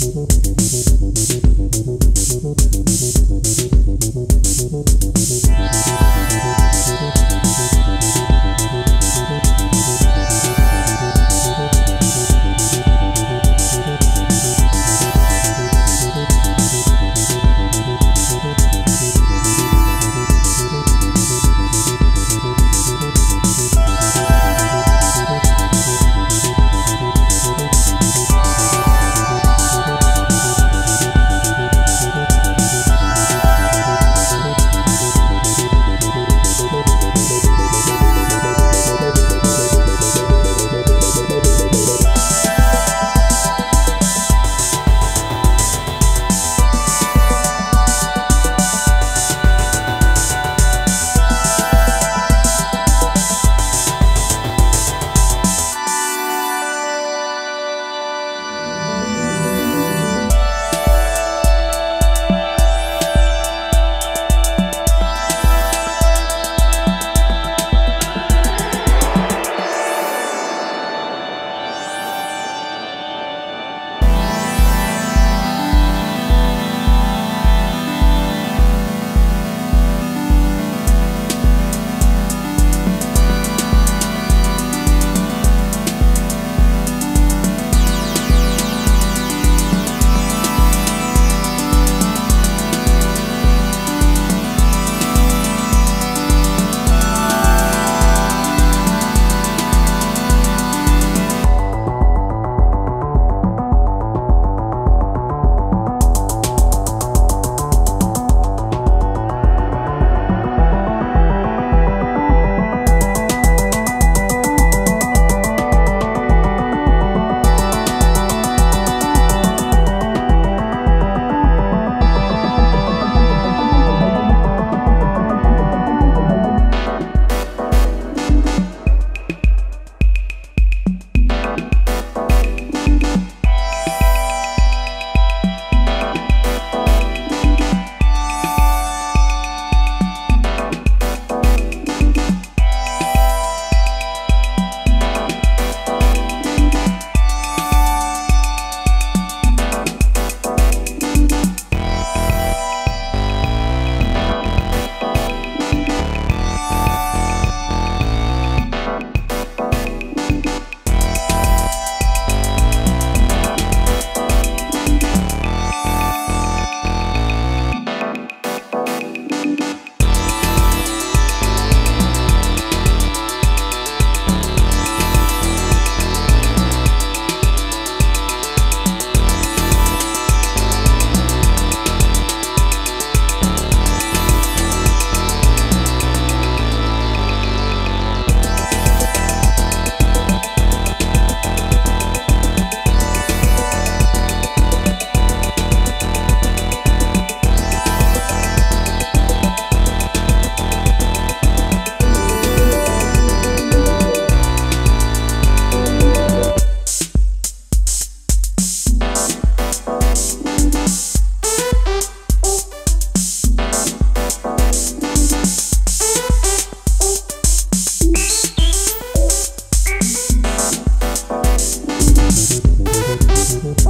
Thank you. Thank